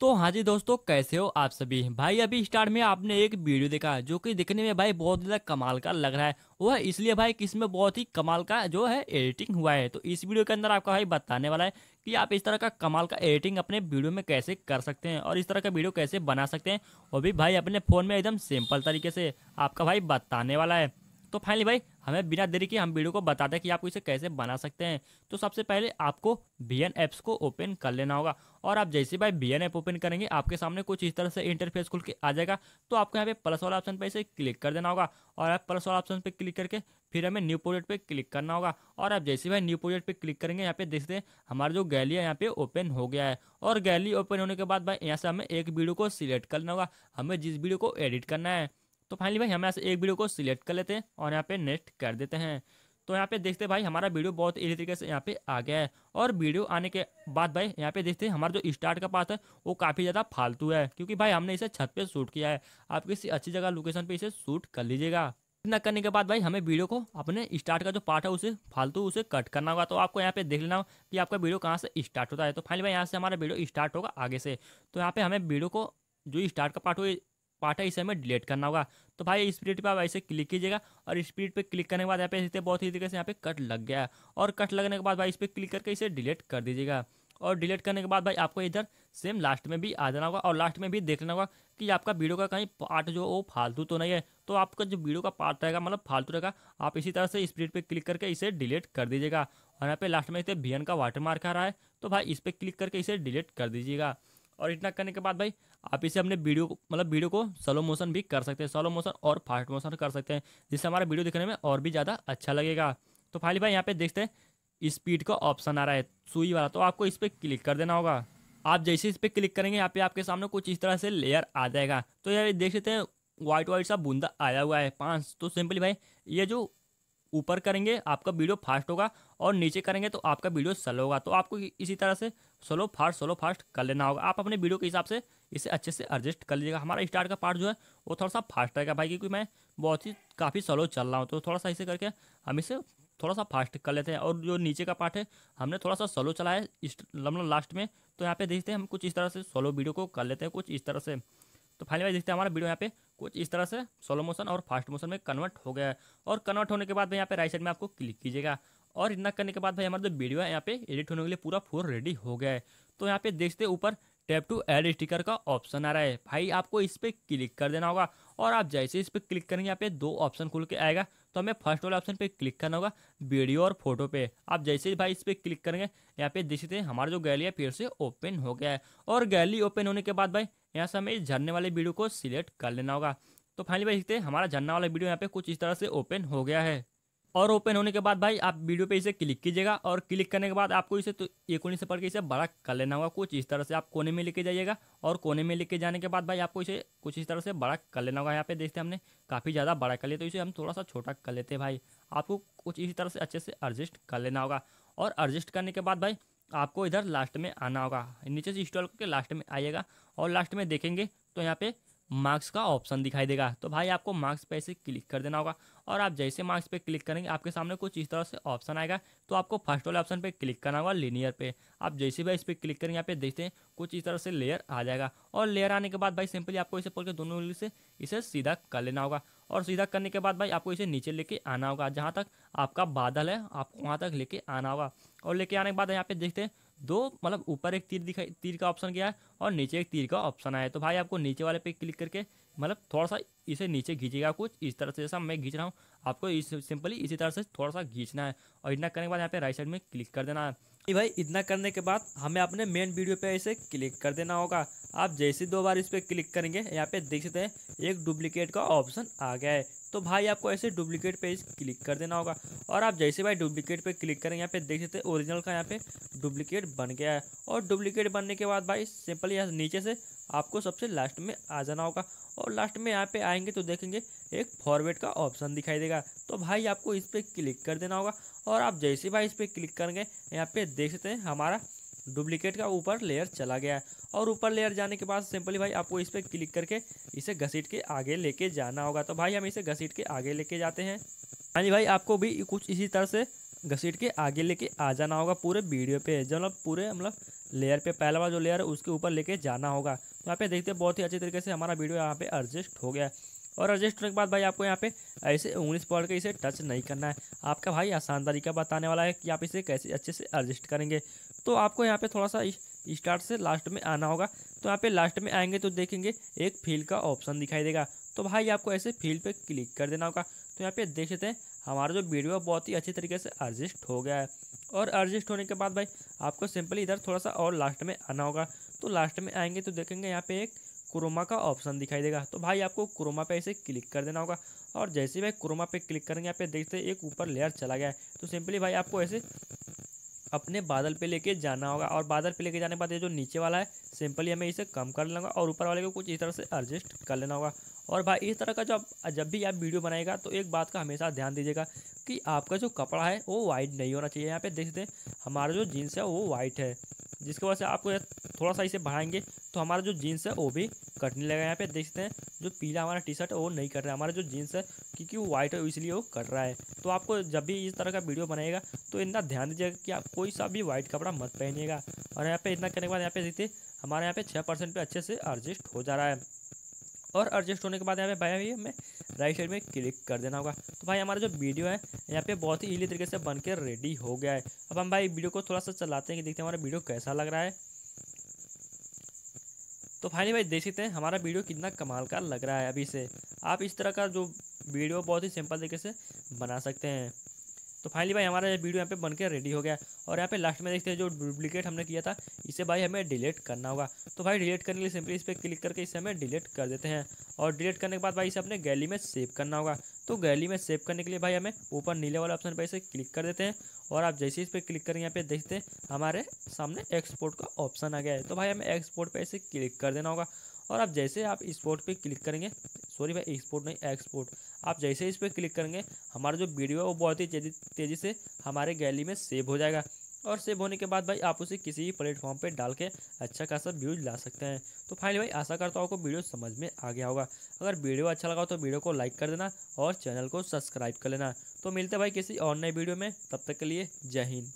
तो हाँ जी दोस्तों, कैसे हो आप सभी? भाई, अभी स्टार्ट में आपने एक वीडियो देखा जो कि दिखने में भाई बहुत ज़्यादा कमाल का लग रहा है। वह इसलिए भाई कि इसमें बहुत ही कमाल का जो है एडिटिंग हुआ है। तो इस वीडियो के अंदर आपका भाई बताने वाला है कि आप इस तरह का कमाल का एडिटिंग अपने वीडियो में कैसे कर सकते हैं और इस तरह का वीडियो कैसे बना सकते हैं। वो भी भाई अपने फ़ोन में एकदम सिंपल तरीके से आपका भाई बताने वाला है। तो फाइनली भाई, हमें बिना देरी के हम वीडियो को बताते हैं कि आप इसे कैसे बना सकते हैं। तो सबसे पहले आपको बी एन ऐप्स को ओपन कर लेना होगा। और आप जैसे भाई बी एन ऐप ओपन करेंगे, आपके सामने कुछ इस तरह से इंटरफेस खुल के आ जाएगा। तो आपको यहाँ पे प्लस वाला ऑप्शन पर इसे क्लिक कर देना होगा। और आप प्लस वाला ऑप्शन पर क्लिक करके फिर हमें न्यू प्रोजेक्ट पे क्लिक करना होगा। और आप जैसे भाई न्यू प्रोजेक्ट पे क्लिक करेंगे, यहाँ पे देखते हैं हमारा जो गैली है, यहाँ पे ओपन हो गया है। और गैली ओपन होने के बाद भाई, यहाँ से हमें एक वीडियो को सिलेक्ट करना होगा। हमें जिस वीडियो को एडिट करना है तो फाइनली भाई, हम यहाँ से एक वीडियो को सिलेक्ट कर लेते हैं और यहाँ पे नेक्स्ट कर देते हैं। तो यहाँ पे देखते हैं भाई, हमारा वीडियो बहुत इसी तरीके से यहाँ पे आ गया है। और वीडियो आने के बाद भाई, यहाँ पे देखते हैं हमारा जो स्टार्ट का पार्ट है, वो काफ़ी ज़्यादा फालतू है। क्योंकि भाई, हमने इसे छत पे शूट किया है। आप किसी अच्छी जगह लोकेशन पे इसे शूट कर लीजिएगा। इतना करने के बाद भाई, हमें वीडियो को अपने स्टार्ट का जो पार्ट है, उसे फालतू उसे कट करना होगा। तो आपको यहाँ पे देख लेना कि आपका वीडियो कहाँ से स्टार्ट होता है। तो फाइनली भाई, यहाँ से हमारा वीडियो स्टार्ट होगा आगे से। तो यहाँ पे हमें वीडियो को जो स्टार्ट का पार्ट हो पार्ट है, इसे हमें डिलीट करना होगा। तो भाई स्पीड पे आप ऐसे क्लिक कीजिएगा और स्पीड पे क्लिक करने के बाद यहाँ पे बहुत ही तरीके से यहाँ पे कट लग गया है। और कट लगने के बाद भाई, इस पर क्लिक करके इसे डिलीट कर दीजिएगा। और डिलीट करने के बाद भाई, आपको इधर सेम लास्ट में भी आ जाना होगा और लास्ट में भी देख लेना होगा कि आपका वीडियो का कहीं पार्ट जो वो फालतू तो नहीं है। तो आपका जो वीडियो का पार्ट रहेगा मतलब फालतू रहेगा, आप इसी तरह से स्पीड पर क्लिक करके इसे डिलीट कर दीजिएगा। और यहाँ पे लास्ट में इसे वी का वाटर मार्क आ रहा है तो भाई इस पर क्लिक करके इसे डिलीट कर दीजिएगा। और इतना करने के बाद भाई, आप इसे अपने वीडियो मतलब वीडियो को स्लो मोशन भी कर सकते हैं स्लो मोशन और फास्ट मोशन कर सकते हैं, जिससे हमारा वीडियो दिखने में और भी ज़्यादा अच्छा लगेगा। तो फाइनली भाई, यहाँ पे देखते हैं स्पीड का ऑप्शन आ रहा है, सुई वाला तो आपको इस पर क्लिक कर देना होगा। आप जैसे इस पर क्लिक करेंगे, यहाँ पे आपके सामने कुछ इस तरह से लेयर आ जाएगा। तो यार देख सकते हैं व्हाइट व्हाइट सा बूंदा आया हुआ है, पाँच तो सिंपली भाई, ये जो ऊपर करेंगे, आपका वीडियो फास्ट होगा और नीचे करेंगे तो आपका वीडियो स्लो होगा। तो आपको इसी तरह से स्लो, फास्ट स्लो, फास्ट कर लेना होगा। आप अपने वीडियो के हिसाब से इसे अच्छे से एडजस्ट कर लीजिएगा। हमारा स्टार्ट का पार्ट जो है वो थोड़ा सा फास्ट रहेगा। भाई, क्योंकि मैं बहुत ही काफ़ी स्लो चल रहा हूँ तो थोड़ा सा इसे करके हम इसे थोड़ा सा फास्ट कर लेते हैं। और जो नीचे का पार्ट है, हमने थोड़ा सा स्लो चला है मतलब लास्ट में। तो यहाँ पे देखते हैं हम कुछ इस तरह से सोलो वीडियो को कर लेते हैं, कुछ इस तरह से तो फाइनली देखते हैं हमारा वीडियो यहाँ पे कुछ इस तरह से सोलो मोशन और फास्ट मोशन में कन्वर्ट हो गया है। और कन्वर्ट होने के बाद भाई यहाँ पे राइट साइड में आपको क्लिक कीजिएगा। और इतना करने के बाद भाई हमारा जो वीडियो है यहाँ पे एडिट होने के लिए पूरा फोर रेडी हो गया है। तो यहाँ पे देखते ऊपर टैप टू एड स्टिकर का ऑप्शन आ रहा है। भाई आपको इस पर क्लिक कर देना होगा। और आप जैसे इस पर क्लिक करेंगे, यहाँ पे दो ऑप्शन खुल के आएगा। तो हमें फ़र्स्ट वाले ऑप्शन पे क्लिक करना होगा, वीडियो और फ़ोटो पे। आप जैसे ही भाई इस पर क्लिक करेंगे, यहाँ पे देख सकते हैं हमारा जो गैली है फिर से ओपन हो गया है। और गैली ओपन होने के बाद भाई, यहाँ से हमें इस झरने वाले वीडियो को सिलेक्ट कर लेना होगा। तो फाइनली भाई देखते हैं, हमारा झरना वाला वीडियो यहाँ पे कुछ इस तरह से ओपन हो गया है। और ओपन होने के बाद भाई आप वीडियो पे इसे क्लिक कीजिएगा और क्लिक करने के बाद आपको इसे तो एक कोने से पढ़ के इसे बड़ा कर लेना होगा कुछ इस तरह से आप कोने में लेके जाइएगा और कोने में लेके जाने के बाद भाई आपको इसे कुछ इस तरह से बड़ा कर लेना होगा। यहाँ पे देखते हैं हमने काफ़ी ज़्यादा बड़ा कर लिया तो इसे हम थोड़ा सा छोटा कर लेते हैं भाई। आपको कुछ इसी तरह से अच्छे से एडजस्ट कर लेना होगा और एडजस्ट करने के बाद भाई आपको इधर लास्ट में आना होगा। नीचे से इंस्टॉल करके लास्ट में आइएगा और लास्ट में देखेंगे तो यहाँ पे मार्क्स का ऑप्शन दिखाई देगा। तो भाई आपको मार्क्स पे ऐसे क्लिक कर देना होगा और आप जैसे मार्क्स पे क्लिक करेंगे, आपके सामने कुछ इस तरह से ऑप्शन आएगा। तो आपको फ़र्स्ट वाले ऑप्शन पे क्लिक करना होगा, लीनियर पे। आप जैसे भी इस पर क्लिक करेंगे, यहाँ पे देखते हैं, कुछ इस तरह से लेयर आ जाएगा। और लेयर आने के बाद भाई सिंपली आपको इसे बोल के दोनों उंगली से इसे सीधा कर लेना होगा। और सीधा करने के बाद भाई आपको इसे नीचे लेके आना होगा, जहाँ तक आपका बादल है, आपको वहाँ तक लेके आना होगा। और लेके आने के बाद यहाँ पे देखते हैं दो मतलब ऊपर एक तीर दिखाई, तीर का ऑप्शन गया है और नीचे एक तीर का ऑप्शन आया तो भाई आपको नीचे वाले पे क्लिक करके मतलब थोड़ा सा इसे नीचे खींचेगा कुछ, इस तरह से जैसा मैं खींच रहा हूँ, आपको इस सिंपली इसी तरह से थोड़ा सा खींचना है और इतना करने के बाद यहाँ पे राइट साइड में क्लिक कर देना है। भाई इतना करने के बाद हमें अपने मेन वीडियो पे इसे क्लिक कर देना होगा। आप जैसे दो बार इस पर क्लिक करेंगे, यहाँ पे देख सकते हैं, एक डुप्लीकेट का ऑप्शन आ गया है। तो भाई आपको ऐसे डुप्लीकेट पेज क्लिक कर देना होगा। और आप जैसे भाई डुप्लीकेट पे क्लिक करेंगे, यहाँ पे देख सकते हैं ओरिजिनल का यहाँ पे डुप्लीकेट बन गया है। और डुप्लीकेट बनने के बाद भाई सिंपल यहाँ नीचे से आपको सबसे लास्ट में आ जाना होगा। और लास्ट में यहाँ पे आएँगे तो देखेंगे एक फॉरवर्ड का ऑप्शन दिखाई देगा। तो भाई आपको इस पर क्लिक कर देना होगा। और आप जैसे भाई इस पर क्लिक करेंगे, यहाँ पे देख सकते हैं हमारा डुप्लीकेट का ऊपर लेयर चला गया है। और ऊपर लेयर जाने के बाद सिंपली भाई आपको इस पर क्लिक करके इसे घसीट के आगे लेके जाना होगा। तो भाई हम इसे घसीट के आगे लेके जाते हैं। हाँ जी भाई, आपको भी कुछ इसी तरह से घसीट के आगे लेके आ जाना होगा पूरे वीडियो पे। जो मतलब पूरे मतलब लेयर पे, पहला वाला जो लेयर है, उसके ऊपर लेके जाना होगा। तो यहाँ पे देखते हैं, बहुत ही अच्छे तरीके से हमारा वीडियो यहाँ पे एडजस्ट हो गया है। और एडजस्ट होने के बाद भाई आपको यहाँ पे ऐसे उंगली पकड़ के इसे टच नहीं करना है। आपका भाई आसान तरीका बताने वाला है कि आप इसे कैसे अच्छे से एडजस्ट करेंगे। तो आपको यहाँ पे थोड़ा सा स्टार्ट से लास्ट में आना होगा। तो यहाँ पे लास्ट में आएँगे तो देखेंगे एक फील का ऑप्शन दिखाई देगा। तो भाई आपको ऐसे फील पे क्लिक कर देना होगा। तो यहाँ पे देख सकते हैं, हमारा जो वीडियो बहुत ही अच्छे तरीके से एडजस्ट हो गया है। और एडजस्ट होने के बाद भाई आपको सिंपली इधर थोड़ा सा और लास्ट में आना होगा। तो लास्ट में आएँगे तो देखेंगे यहाँ पे एक क्रोमा का ऑप्शन दिखाई देगा। तो भाई आपको क्रोमा पे ऐसे क्लिक कर देना होगा और जैसे भाई क्रोमा पे क्लिक करेंगे यहाँ पे देखते एक ऊपर लेयर चला गया है। तो सिंपली भाई आपको ऐसे अपने बादल पे लेके जाना होगा और बादल पे लेके जाने के बाद ये जो नीचे वाला है सिंपली हमें इसे कम कर लेना और ऊपर वाले को कुछ इस तरह से एडजस्ट कर लेना होगा। और भाई इस तरह का जब जब भी आप वीडियो बनाएगा तो एक बात का हमेशा ध्यान दीजिएगा कि आपका जो कपड़ा है, वो वाइट नहीं होना चाहिए। यहाँ पे देख सकते हैं, हमारा जो जीन्स है, वो वाइट है, जिसकी वजह से आपको थोड़ा सा इसे बढ़ाएँगे तो हमारा जो जीन्स है, वो भी कटने लगा यहाँ पे देखते हैं, जो पीला हमारा टी शर्ट है, वो नहीं कट रहा है। हमारा जो जीन्स है, क्योंकि वो वाइट है इसलिए वो कट रहा है। तो आपको जब भी इस तरह का वीडियो बनाएगा तो इतना ध्यान दीजिएगा कि आप कोई सा भी वाइट कपड़ा मत पहनिएगा। और यहाँ पे इतना करने के बाद, यहाँ पे देखते हमारे यहाँ पे छः परसेंट पे अच्छे से एडजस्ट हो जा रहा है। और एडजस्ट होने के बाद यहाँ पे भाई हमें राइट साइड में क्लिक कर देना होगा। तो भाई, हमारा जो वीडियो है, यहाँ पे बहुत ही इली तरीके से बन रेडी हो गया है। अब हम भाई वीडियो को थोड़ा सा चलाते हैं कि देखते हैं हमारा वीडियो कैसा लग रहा है। तो फाइनली भाई देख सकते हैं, हमारा वीडियो कितना कमाल का लग रहा है अभी से। आप इस तरह का जो वीडियो बहुत ही सिंपल तरीके से बना सकते हैं। तो फाइनली भाई हमारा ये वीडियो यहाँ पे बनकर रेडी हो गया। और यहाँ पे लास्ट में देखते हैं जो डुप्लीकेट हमने किया था, इसे भाई हमें डिलीट करना होगा। तो भाई डिलीट करने के लिए सिंपली इस पर क्लिक करके इसे हमें डिलीट कर देते हैं। और डिलीट करने के बाद भाई इसे अपने गैली में सेव करना होगा। तो गैली में सेव करने के लिए भाई हमें ऊपर नीले वाले ऑप्शन पर इसे क्लिक कर देते हैं और आप जैसे इस पर क्लिक करेंगे, यहाँ पे देखते हैं, हमारे सामने एक्सपोर्ट का ऑप्शन आ गया है। तो भाई हमें एक्सपोर्ट पर इसे क्लिक कर देना होगा और आप जैसे आप स्पोर्ट पे क्लिक करेंगे सॉरी भाई एक्सपोर्ट नहीं एक्सपोर्ट आप जैसे इस पर क्लिक करेंगे, हमारा जो वीडियो है वो बहुत ही तेज़ी से हमारे गैली में सेव हो जाएगा। और सेव होने के बाद भाई आप उसे किसी भी प्लेटफॉर्म पर डाल के अच्छा खासा व्यूज़ ला सकते हैं। तो फाइनली भाई आशा करता हूँ आपको वीडियो समझ में आ गया होगा। अगर वीडियो अच्छा लगा तो वीडियो को लाइक कर देना और चैनल को सब्सक्राइब कर लेना। तो मिलते भाई किसी और नए वीडियो में। तब तक के लिए जय हिंद।